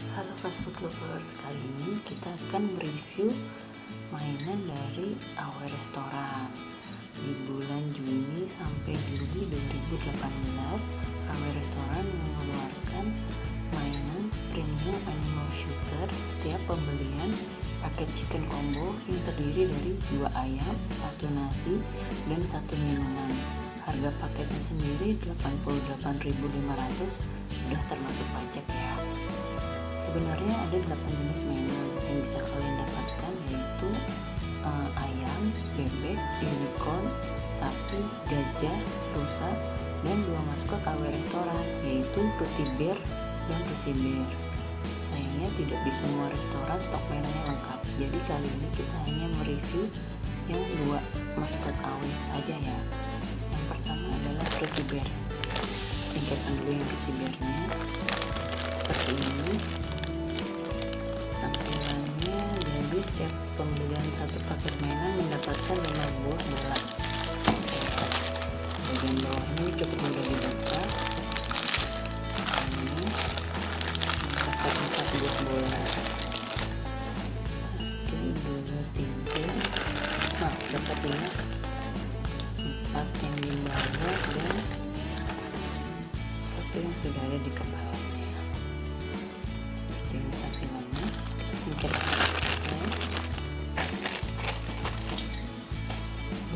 Halo fast food lovers, kali ini kita akan mereview mainan dari AW Restoran. Di bulan Juni sampai Juli 2018 AW Restoran mengeluarkan mainan premium animal shooter. Setiap pembelian paket chicken combo yang terdiri dari dua ayam, satu nasi, dan satu minuman. Harga paketnya sendiri 88.500 sudah termasuk pajak ya sebenarnya ada 8 jenis mainan yang bisa kalian dapatkan yaitu uh, ayam, bebek, unicorn, sapi, gajah, rusa, dan dua maskot KW restoran yaitu Tutti Bear dan Pussy Bear. Sayangnya tidak di semua restoran stok mainannya lengkap. Jadi kali ini kita hanya mereview yang dua maskot AW saja ya. Yang pertama adalah Tutti Bear. Singkatkan dulu yang Pussy Bear-nya. Seperti ini bagian bawahnya cukup mudah dibuka ini dapat 4 buah bola 1, 2, 3 nah dapat 5 4 yang di bawah dan satu yang sudah ada di kepalanya seperti ini singkirkan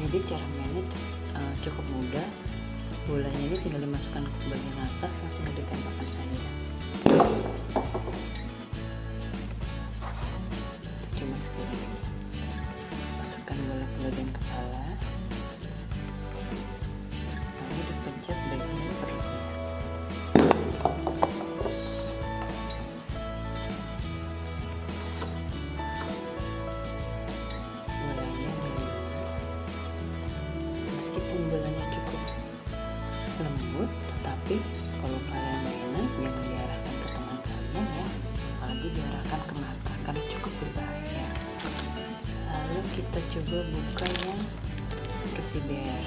jadi cara mainnya uh, cukup mudah bolanya ini tinggal dimasukkan ke bagian atas langsung ditembakkan saja coba buka yang Bear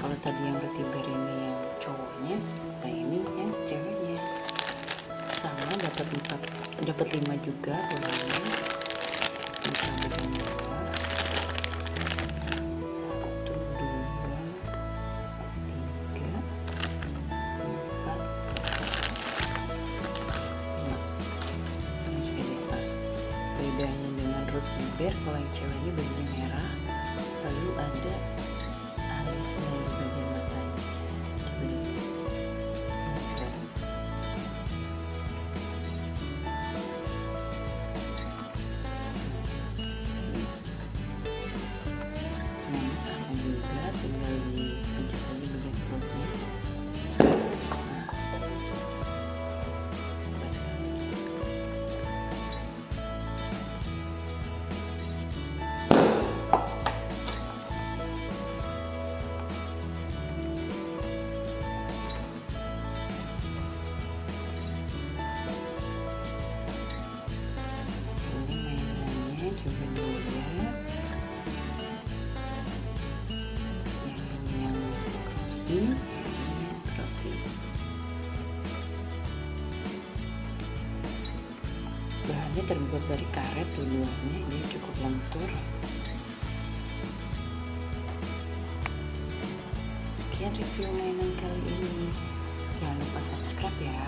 kalau tadi yang Rosy Bear ini yang cowoknya nah ini yang ceweknya. Sama dapat empat dapat lima juga bolanya bisa bear kalau yang cewek ini bajunya merah lalu ada ini yang rosy yang ini yang roti bahannya terbuat dari karet dua-duanya dia cukup lentur. Sekian review mainan kali ini. Jangan lupa subscribe ya